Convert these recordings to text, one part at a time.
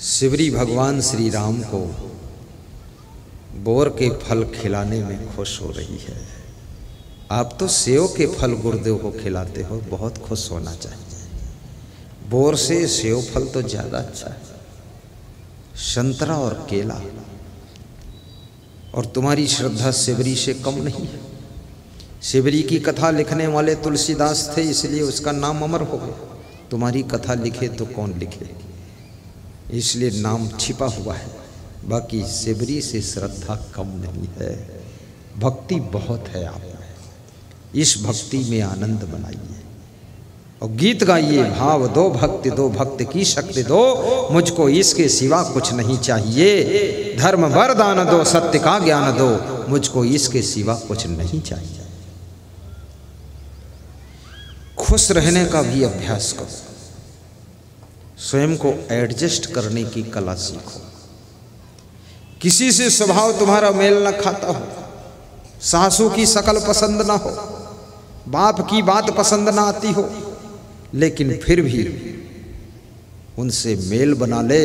शिवरी भगवान श्री राम को बोर के फल खिलाने में खुश हो रही है। आप तो सेव के फल गुरुदेव को खिलाते हो, बहुत खुश होना चाहिए। बोर से सेव फल तो ज़्यादा अच्छा है। संतरा और केला, और तुम्हारी श्रद्धा शिवरी से कम नहीं है। शिवरी की कथा लिखने वाले तुलसीदास थे, इसलिए उसका नाम अमर हो गया। तुम्हारी कथा लिखे तो कौन लिखे इसलिए नाम छिपा हुआ है। बाकी शिवरी से श्रद्धा कम नहीं है। भक्ति बहुत है आप में। इस भक्ति में आनंद बनाइए और गीत गाइए, भाव दो भक्ति, दो भक्त की शक्ति दो। मुझको इसके सिवा कुछ नहीं चाहिए। धर्म वरदान दो, सत्य का ज्ञान दो। मुझको इसके सिवा कुछ नहीं चाहिए। खुश रहने का भी अभ्यास करो। स्वयं को एडजस्ट करने की कला सीखो। किसी से स्वभाव तुम्हारा मेल न खाता हो, सासू की शकल पसंद ना हो, बाप की बात पसंद ना आती हो, लेकिन फिर भी उनसे मेल बना ले,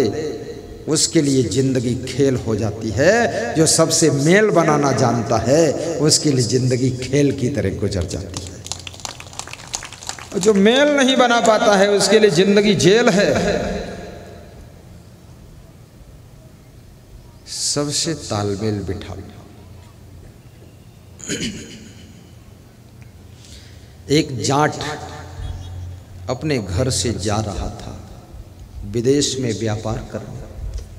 उसके लिए ज़िंदगी खेल हो जाती है। जो सबसे मेल बनाना जानता है, उसके लिए ज़िंदगी खेल की तरह गुजर जाती है। जो मेल नहीं बना पाता है, उसके लिए ज़िंदगी जेल है। सबसे तालमेल बिठा एक जाट अपने घर से जा रहा था, विदेश में व्यापार करने।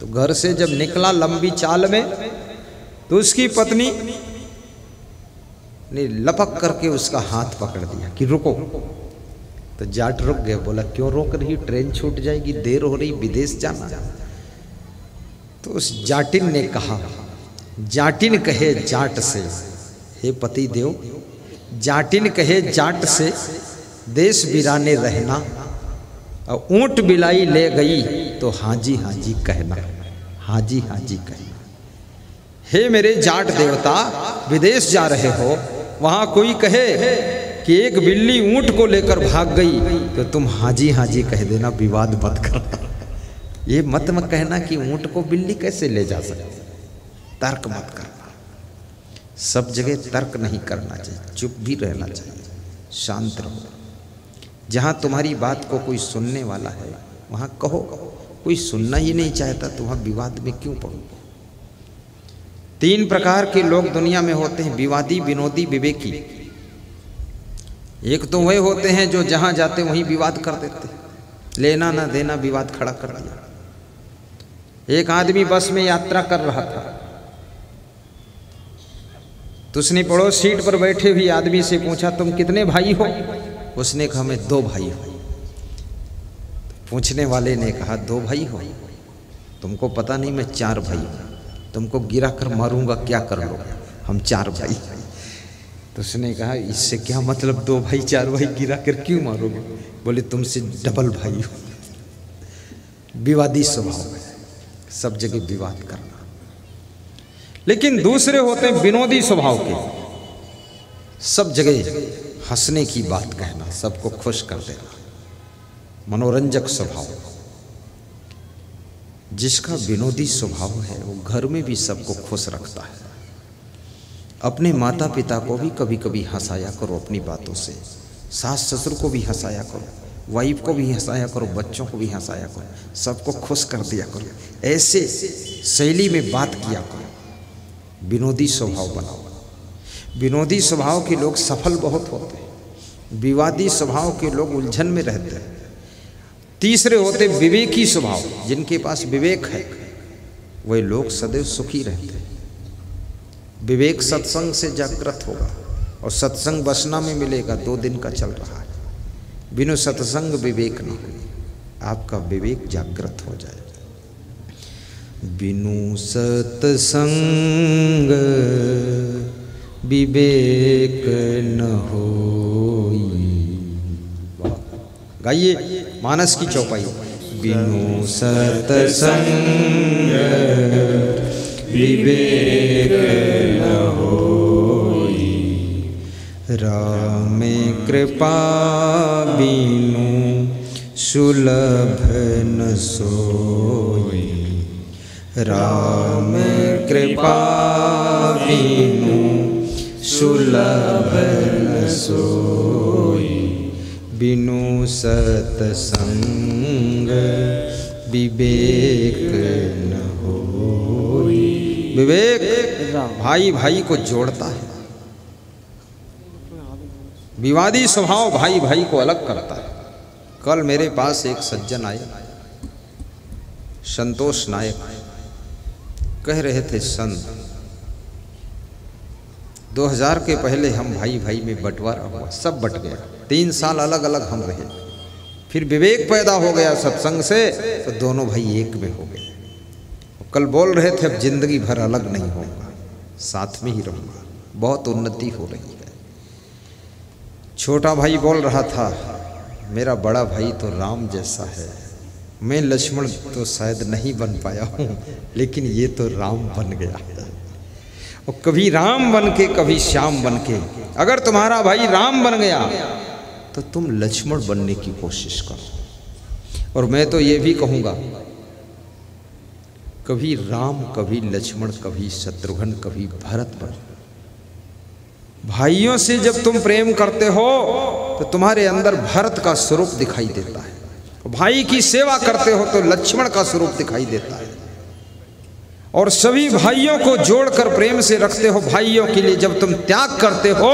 तो घर से जब निकला लंबी चाल में तो उसकी पत्नी ने लपक करके उसका हाथ पकड़ दिया कि रुको। तो जाट रुक गए बोला, क्यों रोक रही ट्रेन छूट जाएगी, देर हो रही, विदेश जाना। तो उस जाटिन ने कहा, जाटिन कहे जाट से, हे पति देव, जाटिन कहे जाट से, देश बिराने रहना, और ऊँट बिलाई ले गई तो हाजी हाजी कहना, हाजी हाजी कहना। हे मेरे जाट देवता, विदेश जा रहे हो, वहाँ कोई कहे कि एक बिल्ली ऊँट को लेकर भाग गई तो तुम हाजी हाजी कह देना, विवाद मत कर ये मत मत कहना कि ऊँट को बिल्ली कैसे ले जा सकती? तर्क मत करना। सब जगह तर्क नहीं करना चाहिए, चुप भी रहना चाहिए, शांत रहो। जहाँ तुम्हारी बात को कोई सुनने वाला है, वहाँ कहो, कोई सुनना ही नहीं चाहता तो वहाँ विवाद में क्यों पढ़ो तीन प्रकार के लोग दुनिया में होते हैं, विवादी, विनोदी, विवेकी। एक तो वही होते हैं जो जहाँ जाते वहीं विवाद कर देते लेना ना देना, विवाद खड़ा कर दिया। एक आदमी बस में यात्रा कर रहा था। तो उसने पड़ोस सीट पर बैठे हुए आदमी से पूछा, तुम कितने भाई हो? उसने कहा, मैं दो भाई हूँ। पूछने वाले ने कहा, दो भाई हो? तुमको पता नहीं मैं चार भाई हूँ। तुमको गिरा कर मारूँगा, क्या कर लो हम चार भाई तो उसने कहा, इससे क्या मतलब दो भाई, चार भाई गिरा कर क्यों मारोगे? बोले, तुमसे डबल भाई हो। विवादी स्वभाव है। सब जगह विवाद करना। लेकिन दूसरे होते हैं विनोदी स्वभाव के। सब जगह हंसने की बात कहना, सबको खुश कर देना। मनोरंजक स्वभाव। जिसका विनोदी स्वभाव है, वो घर में भी सबको खुश रखता है। अपने माता पिता को भी कभी कभी हंसाया करो अपनी बातों से। सास ससुर को भी हंसाया करो। वाइफ को भी हंसाया करो। बच्चों को भी हंसाया करो। सबको खुश कर दिया करो। ऐसे शैली में बात किया करो। विनोदी स्वभाव बनाओ। विनोदी स्वभाव के लोग सफल बहुत होते हैं। विवादी स्वभाव के लोग उलझन में रहते हैं। तीसरे होते विवेकी स्वभाव। जिनके पास विवेक है वे लोग सदैव सुखी रहते हैं। विवेक सत्संग से जागृत होगा और सत्संग बसना में मिलेगा, दो दिन का चल रहा है। बिनु सत्संग विवेक न हो आपका विवेक जागृत हो जाए। बिनु सत्संग विवेक न हो गाइए मानस की चौपाई। बिनु सत्संग विवेक राम कृपा बिनु सुलभ न सोई। राम कृपा बिनु सुलभ न सोई। बिनु सतसंग विवेक न होई। विवेक भाई भाई को जोड़ता है। विवादी स्वभाव भाई भाई को अलग करता है। कल मेरे पास एक सज्जन आए, संतोष नायक। कह रहे थे, संत 2000 के पहले हम भाई भाई में बंटवारा हुआ, सब बट गया। तीन साल अलग अलग हम रहे। फिर विवेक पैदा हो गया सत्संग से तो दोनों भाई एक में हो गए। कल बोल रहे थे, अब ज़िंदगी भर अलग नहीं होगा। साथ में ही रहूँगा। बहुत उन्नति हो रही है। छोटा भाई बोल रहा था, मेरा बड़ा भाई तो राम जैसा है। मैं लक्ष्मण तो शायद नहीं बन पाया हूँ, लेकिन ये तो राम बन गया है। और कभी राम बन के, कभी श्याम बन के। अगर तुम्हारा भाई राम बन गया तो तुम लक्ष्मण बनने की कोशिश करो। और मैं तो ये भी कहूँगा कभी राम, कभी लक्ष्मण, कभी शत्रुघ्न, कभी भरत बन भाइयों से जब तुम प्रेम करते हो तो तुम्हारे अंदर भरत का स्वरूप दिखाई देता है। भाई की सेवा करते हो तो लक्ष्मण का स्वरूप दिखाई देता है। और सभी भाइयों को जोड़कर प्रेम से रखते हो, भाइयों के लिए जब तुम त्याग करते हो,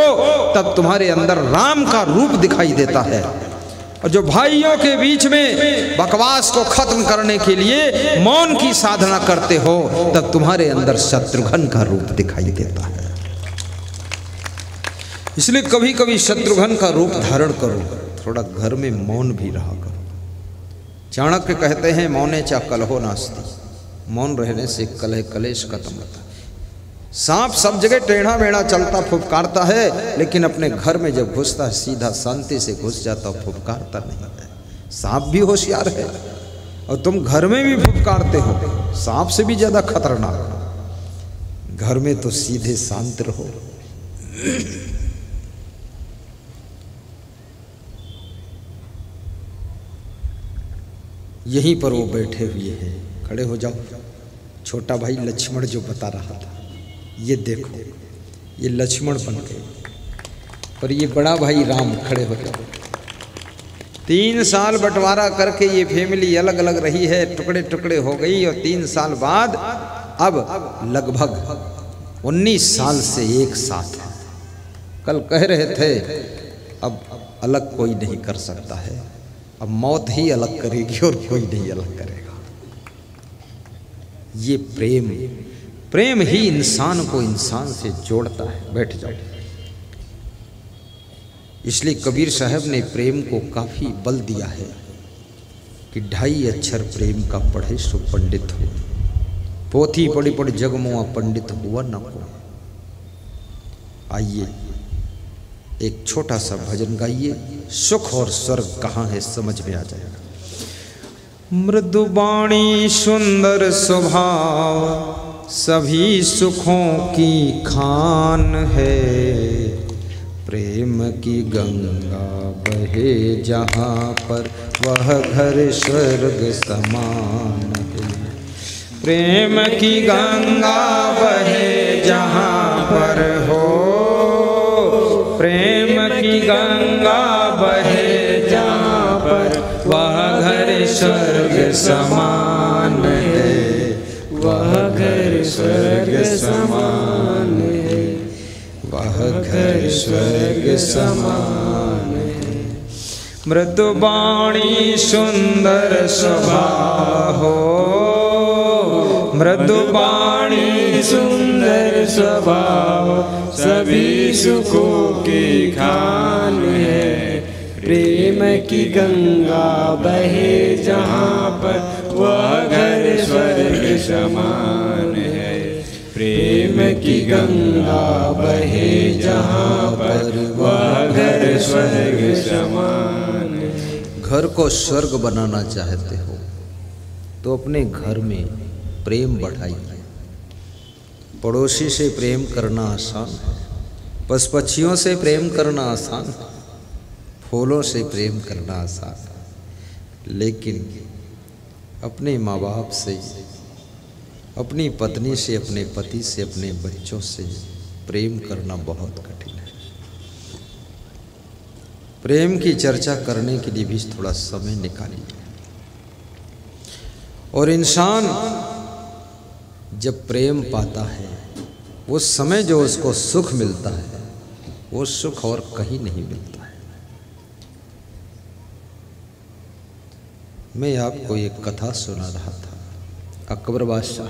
तब तुम्हारे अंदर राम का रूप दिखाई देता है। और जो भाइयों के बीच में बकवास को खत्म करने के लिए मौन की साधना करते हो, तब तुम्हारे अंदर शत्रुघ्न का रूप दिखाई देता है। इसलिए कभी कभी शत्रुघ्न का रूप धारण करो, थोड़ा घर में मौन भी रहा करो। चाणक्य कहते हैं, मौने चा कलहो नास्ती। मौन रहने से कलह कलेश खत्म होता सांप सब जगह टेढ़ा मेढ़ा चलता फुफकारता है, लेकिन अपने घर में जब घुसता है, सीधा शांति से घुस जाता फुफकारता नहीं है। सांप भी होशियार है, और तुम घर में भी फुफकारते हो। सांप से भी ज़्यादा खतरनाक घर में तो सीधे शांत रहो। यहीं पर वो बैठे हुए हैं। खड़े हो जाओ। छोटा भाई लक्ष्मण जो बता रहा था। ये देखो, ये लक्ष्मण बन गए। पर ये बड़ा भाई राम खड़े हो गए। तीन साल बंटवारा करके ये फैमिली अलग अलग रही है टुकड़े टुकड़े हो गई और तीन साल बाद अब लगभग उन्नीस साल से एक साथ है। कल कह रहे थे, अब अलग कोई नहीं कर सकता है। अब मौत ही अलग करेगी और कोई नहीं अलग करेगा। ये प्रेम प्रेम ही इंसान को इंसान से जोड़ता है। बैठ जाओ। इसलिए कबीर साहब ने प्रेम को काफ़ी बल दिया है कि ढाई अक्षर प्रेम का पढ़े सो पंडित हो। पोथी पड़ी पड़ी जगमुआ पंडित हुआ न को। आइए एक छोटा सा भजन गाइए। सुख और स्वर्ग कहाँ है समझ में आ जाएगा। मृदुबाणी सुंदर स्वभाव। सभी सुखों की खान है। प्रेम की गंगा बहे जहाँ पर वह घर स्वर्ग समान है। प्रेम की गंगा बहे जहाँ पर हो। प्रेम की गंगा बहे जहाँ पर वह घर स्वर्ग समान स्वर्ग समान। है वह घर स्वर्ग समान। है मृदुबाणी सुंदर स्वभाव हो। मृदुबाणी सुंदर स्वभाव सभी सुखों की खान है। प्रेम की गंगा बहे जहाँ पर। वह घर स्वर्ग समान। प्रेम की गंगा बहे जहाँ पर वह घर स्वर्ग समान घर को स्वर्ग बनाना चाहते हो तो अपने घर में प्रेम बढ़ाइए। पड़ोसी से प्रेम करना आसान है पशु पक्षियों से प्रेम करना आसान है, फूलों से प्रेम करना आसान है। लेकिन अपने माँ बाप से अपनी पत्नी से, अपने पति से, अपने बच्चों से प्रेम करना बहुत कठिन है। प्रेम की चर्चा करने के लिए भी थोड़ा समय निकालिए। और इंसान जब प्रेम पाता है, वो समय जो उसको सुख मिलता है, वो सुख और कहीं नहीं मिलता है। मैं आपको एक कथा सुना रहा था। अकबर बादशाह।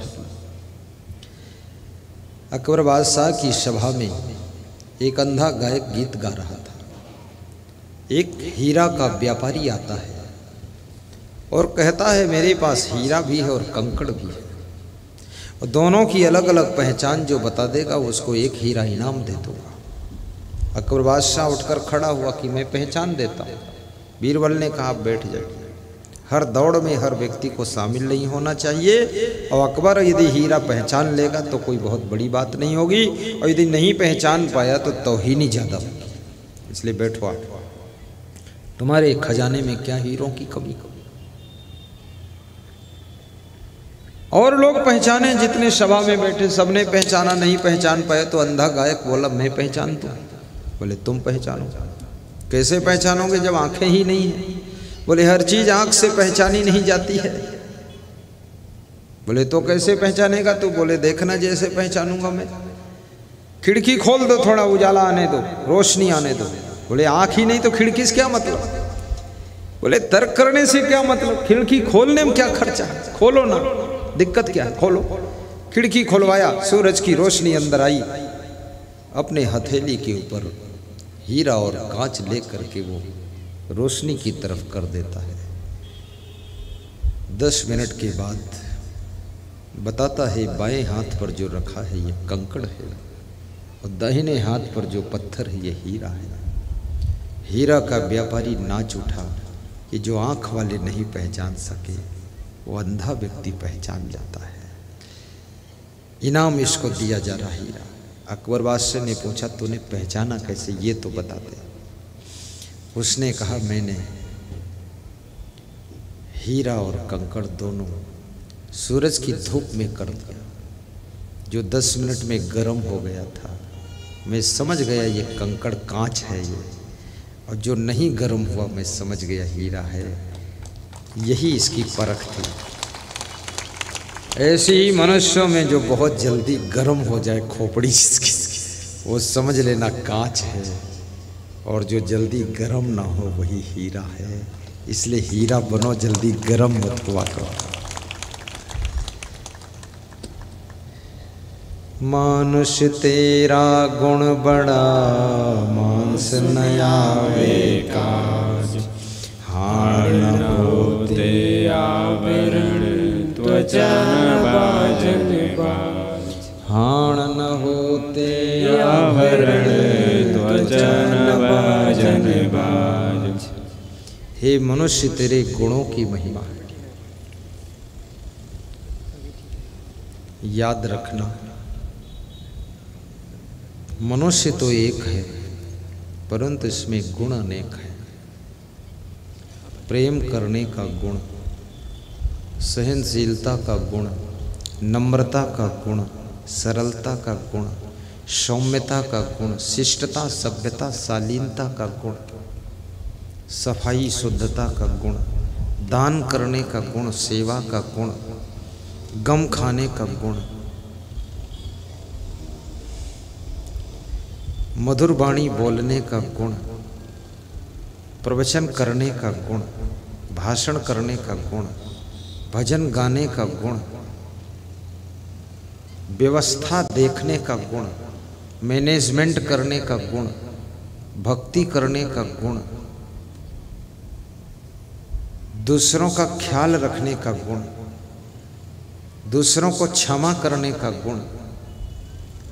अकबर बादशाह की सभा में एक अंधा गायक गीत गा रहा था। एक हीरा का व्यापारी आता है और कहता है, मेरे पास हीरा भी है और कंकड़ भी है। और दोनों की अलग अलग पहचान जो बता देगा उसको एक हीरा इनाम दे दूँगा। अकबर बादशाह उठकर खड़ा हुआ कि मैं पहचान देता हूँ। बीरबल ने कहा बैठ जाइए। हर दौड़ में हर व्यक्ति को शामिल नहीं होना चाहिए। और अकबर यदि हीरा पहचान लेगा तो कोई बहुत बड़ी बात नहीं होगी। और यदि नहीं पहचान पाया तो तोहीनी ज़्यादा होगी इसलिए बैठो तुम्हारे खजाने में क्या हीरों की कमी? कमी और लोग पहचाने, जितने सभा में बैठे, सबने पहचाना, नहीं पहचान पाए तो अंधा गायक बोला, मैं पहचान दू बोले, तुम पहचानो। कैसे पहचानोगे जब आँखें ही नहीं है? बोले, हर चीज़ आँख से पहचानी नहीं जाती है। बोले तो कैसे पहचानेगा तो? बोले, देखना जैसे पहचानूँगा मैं। खिड़की खोल दो थोड़ा, उजाला आने दो, रोशनी आने दो। बोले, आँख ही नहीं तो खिड़की से क्या मतलब? बोले, तर्क करने से क्या मतलब? खिड़की खोलने में क्या खर्चा? खोलो ना। दिक्कत क्या है? खोलो। खिड़की खोलवाया, सूरज की रोशनी अंदर आई। अपने हथेली के ऊपर हीरा और कांच लेकर के वो रोशनी की तरफ़ कर देता है। दस मिनट के बाद बताता है, बाएँ हाथ पर जो रखा है, ये कंकड़ है और दाहिने हाथ पर जो पत्थर है, ये हीरा है। हीरा का व्यापारी नाच उठा कि जो आँख वाले नहीं पहचान सके, वो अंधा व्यक्ति पहचान जाता है। इनाम इसको दिया जा रहा हीरा। अकबर बादशाह ने पूछा, तूने पहचाना कैसे? ये तो बता दे। उसने कहा, मैंने हीरा और कंकड़ दोनों सूरज की धूप में कर दिया, जो दस मिनट में गर्म हो गया था। मैं समझ गया ये कंकड़ कांच है ये, और जो नहीं गर्म हुआ, मैं समझ गया हीरा है। यही इसकी परख थी। ऐसे ही मनुष्यों में जो बहुत जल्दी गर्म हो जाए खोपड़ी, वो समझ लेना कांच है। और जो जल्दी गर्म ना हो, वही हीरा है। इसलिए हीरा बनो, जल्दी गर्म मत हुआ करो। मानुष तेरा गुण बड़ा, मांस नया काज। हार न होते आवरण त्वचा बाज। हाण न होते आवरण हे मनुष्य, तेरे गुणों की महिमा है। याद रखना, मनुष्य तो एक है, परंतु इसमें गुण अनेक है। प्रेम करने का गुण, सहनशीलता का गुण, नम्रता का गुण, सरलता का गुण सौम्यता का गुण, शिष्टता, सभ्यता, शालीनता का गुण, सफ़ाई, शुद्धता का गुण, दान करने का गुण, सेवा का गुण, गम खाने का गुण। मधुर वाणी बोलने का गुण, प्रवचन करने का गुण, भाषण करने का गुण, भजन गाने का गुण व्यवस्था देखने का गुण मैनेजमेंट करने का गुण, भक्ति करने का गुण, दूसरों का ख्याल रखने का गुण, दूसरों को क्षमा करने का गुण,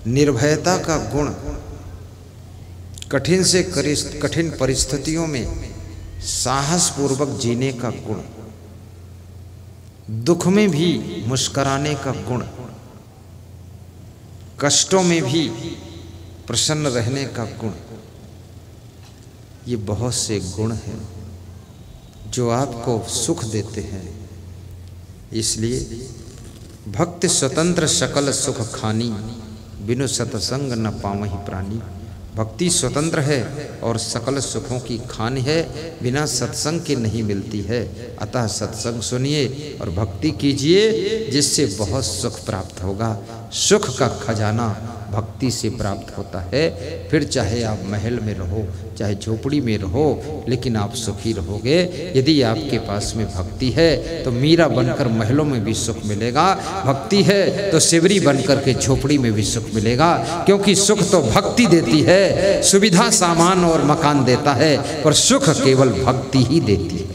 निर्भयता का गुण, कठिन से कठिन परिस्थितियों में साहस पूर्वक जीने का गुण, दुख में भी मुस्कराने का गुण। कष्टों में भी प्रसन्न रहने का गुण। ये बहुत से गुण हैं जो आपको सुख देते हैं। इसलिए भक्त स्वतंत्र सकल सुख खानी, बिनु सतसंग न पावही प्राणी। भक्ति स्वतंत्र है और सकल सुखों की खान है, बिना सत्संग के नहीं मिलती है। अतः सत्संग सुनिए और भक्ति कीजिए, जिससे बहुत सुख प्राप्त होगा। सुख का खजाना भक्ति से प्राप्त होता है। फिर चाहे आप महल में रहो, चाहे झोपड़ी में रहो, लेकिन आप सुखी रहोगे। यदि आपके पास में भक्ति है तो मीरा बनकर महलों में भी सुख मिलेगा। भक्ति है तो शिवरी बनकर के झोपड़ी में भी सुख मिलेगा। क्योंकि सुख तो भक्ति देती है, सुविधा सामान और मकान देता है, पर सुख केवल भक्ति ही देती है।